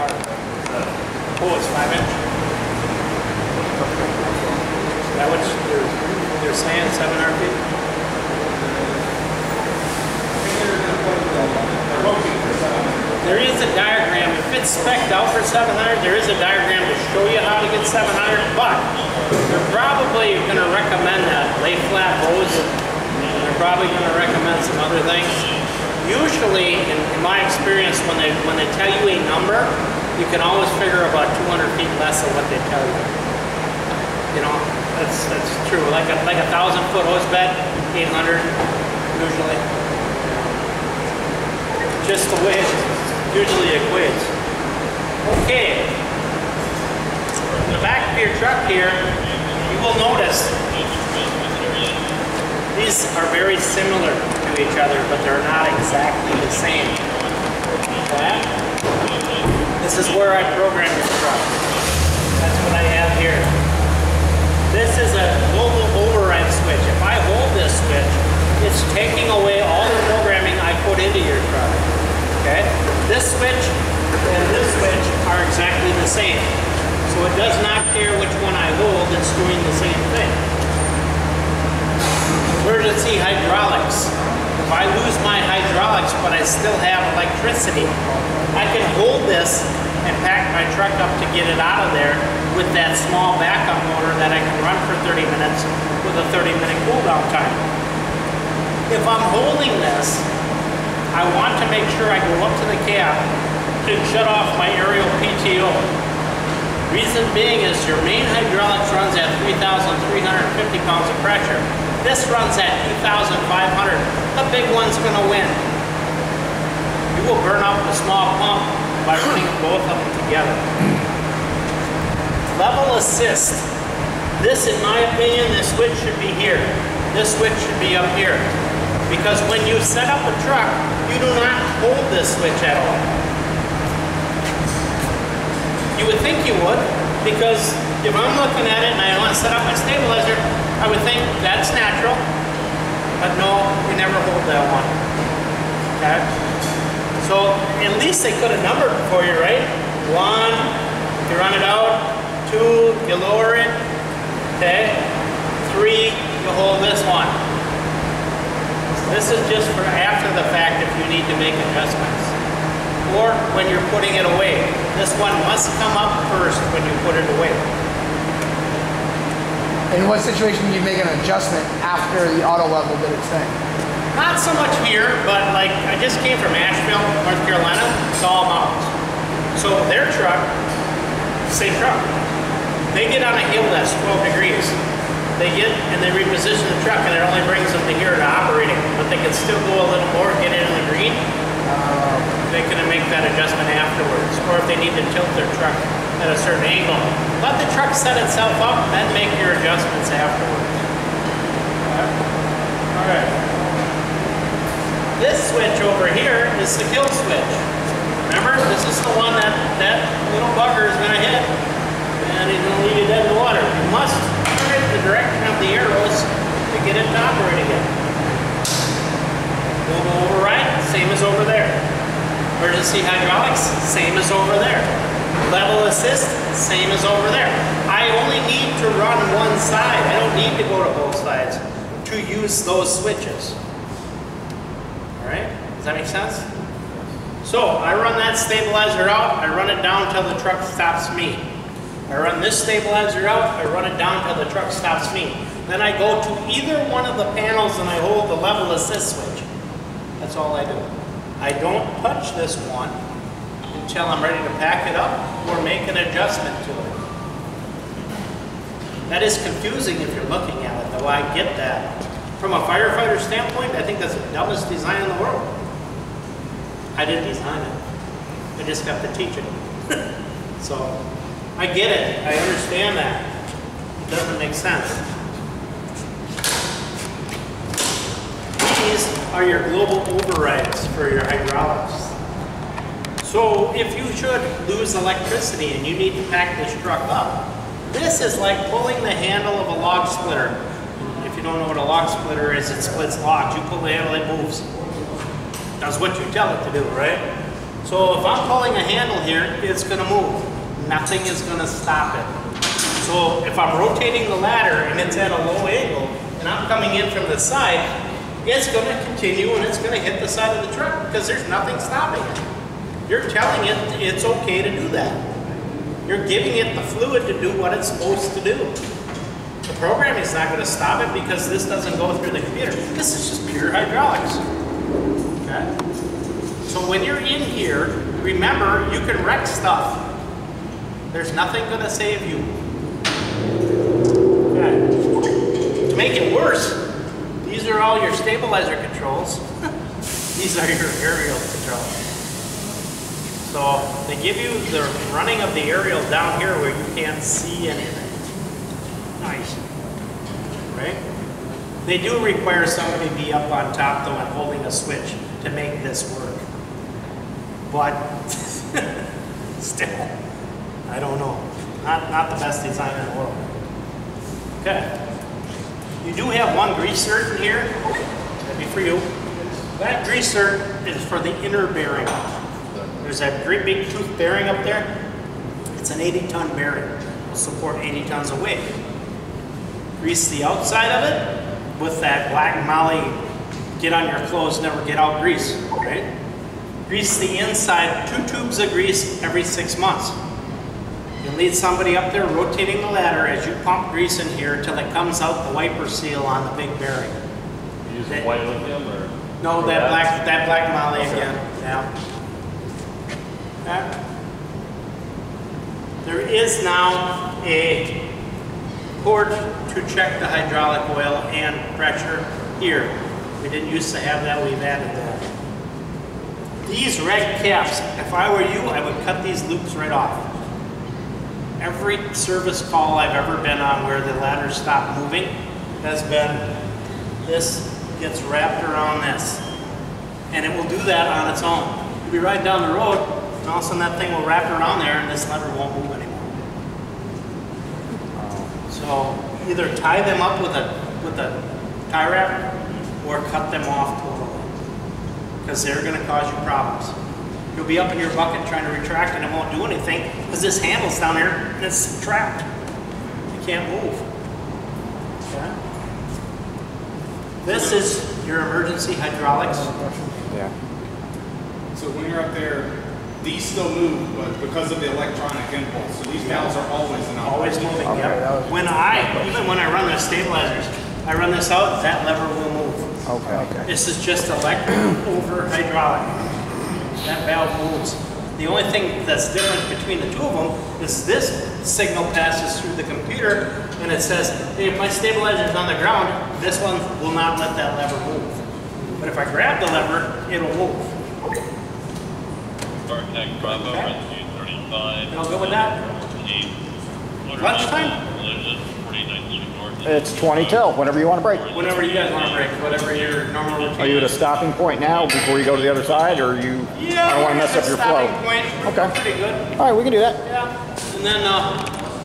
hard. Oh, it's five inch? That what you're saying, seven feet? There is a diagram, if it's spec'd out for seven hundred, there is a diagram to show you how to get seven hundred, but they're probably gonna recommend that lay flat hose. They're probably gonna recommend some other things. Usually, in, in my experience, when they, when they tell you a number, you can always figure about two hundred feet less than what they tell you. You know, that's, that's true, like a, like a thousand foot hose bed, eight hundred usually. Just the way it usually equates. Okay. In the back of your truck here, you will notice these are very similar to each other, but they're not exactly the same. This is where I program your truck. That's what I have here. This is a global override switch. If I hold this switch, it's taking away all the programming I put into your truck. Okay? This switch and this switch are exactly the same. So it does not care which one I hold, it's doing the same thing. Emergency hydraulics. If I lose my hydraulics but I still have electricity, I can hold this and pack my truck up to get it out of there with that small backup motor that I can run for 30 minutes with a 30 minute cool down time. If I'm holding this, I want to make sure I go up to the cab to shut off my aerial PTO. Reason being is your main hydraulics runs at 3,350 pounds of pressure. This runs at 2,500. The big one's gonna win. You will burn out the small pump by running both of them together. Level assist. This, in my opinion, this switch should be here. This switch should be up here. Because when you set up a truck, you do not hold this switch at all. You would think you would, because if I'm looking at it and I want to set up my stabilizer, I would think that's natural. But no, we never hold that one. Okay? So at least they could have numbered for you, right? One, you run it out. Two, you lower it. Okay? Three, you hold this one. This is just for after the fact if you need to make adjustments. Or when you're putting it away. This one must come up first when you put it away. In what situation do you make an adjustment after the auto level did its thing? Not so much here, but like I just came from Asheville, North Carolina. It's all mountains. So their truck, same truck. They get on a hill that's 12 degrees. They get and they reposition the truck and it only brings them to here to operating. But they can still go a little more, get in the green. Uh, they can make that adjustment afterwards. Or if they need to tilt their truck at a certain angle. Let the truck set itself up, then make your adjustments afterwards. All right. This switch over here is the kill switch. Remember, this is the one that that little bugger is going to hit, and he's going to leave you dead in the water. You must turn it in the direction of the arrows to get it to operate again. Global override, same as over there. Emergency hydraulics, same as over there. Level assist, same as over there. I only need to run one side. I don't need to go to both sides to use those switches. All right, does that make sense? So I run that stabilizer out, I run it down till the truck stops me. I run this stabilizer out, I run it down till the truck stops me. Then I go to either one of the panels and I hold the level assist switch. That's all I do. I don't touch this one until I'm ready to pack it up or make an adjustment to it. That is confusing if you're looking at it, though I get that. From a firefighter standpoint, I think that's the dumbest design in the world. I didn't design it. I just got to teach it. so, I get it. I understand that. It doesn't make sense. These are your global overrides for your hydraulics. So if you should lose electricity and you need to pack this truck up, this is like pulling the handle of a log splitter. If you don't know what a log splitter is, it splits logs. You pull the handle, it moves. Does what you tell it to do, right? So if I'm pulling a handle here, it's gonna move. Nothing is gonna stop it. So if I'm rotating the ladder and it's at a low angle and I'm coming in from the side, it's gonna continue and it's gonna hit the side of the truck because there's nothing stopping it. You're telling it it's okay to do that. You're giving it the fluid to do what it's supposed to do. The programming is not gonna stop it because this doesn't go through the computer. This is just pure hydraulics. Okay? So when you're in here, remember, you can wreck stuff. There's nothing gonna save you. Okay. To make it worse, these are all your stabilizer controls. these are your aerial controls. So they give you the running of the aerial down here where you can't see anything. Nice. Right? They do require somebody to be up on top though and holding a switch to make this work. But still, I don't know. Not, not the best design in the world. Okay. You do have one grease zerk in here. That'd be for you. That grease zerk is for the inner bearing. There's that great big tooth bearing up there. It's an 80 ton bearing. It'll support 80 tons of weight. Grease the outside of it with that black moly get on your clothes, never get out grease, right? Grease the inside, two tubes of grease every six months. You'll need somebody up there rotating the ladder as you pump grease in here till it comes out the wiper seal on the big bearing. You using white lithium or? No, or that black, that black moly again, yeah. There is now a port to check the hydraulic oil and pressure here. We didn't used to have that, we've added that. These red caps, if I were you, I would cut these loops right off. Every service call I've ever been on where the ladder stopped moving has been, this gets wrapped around this. And it will do that on its own. You'll be riding down the road, and all of a sudden that thing will wrap around there and this lever won't move anymore. So either tie them up with a, with a tie wrap or cut them off totally. Because they're gonna cause you problems. You'll be up in your bucket trying to retract and it won't do anything because this handle's down there and it's trapped. You can't move. Okay? This is your emergency hydraulics. Yeah. So when you're up there, these still move, but because of the electronic impulse, so these valves are always in Always moving, Okay, that yep. When I, even when I run the stabilizers, I run this out, that lever will move. Okay, okay. This is just electric over hydraulic. That valve moves. The only thing that's different between the two of them is this signal passes through the computer and it says, hey, if my stabilizer's on the ground, this one will not let that lever move. But if I grab the lever, it'll move. Bartek Bravo, Okay. rescue 35. Y'all good with that? Team. Motor Lunchtime? vehicle Collision, 49th Street North. It's 20 till, whenever you want to break. Whenever you guys want to break, whatever your normal routine. Are you at a stopping point now before you go to the other side, or you, Yeah. I don't want to mess up your flow? stopping Point. Okay. Pretty good. All right, we can do that. Yeah, and then, uh,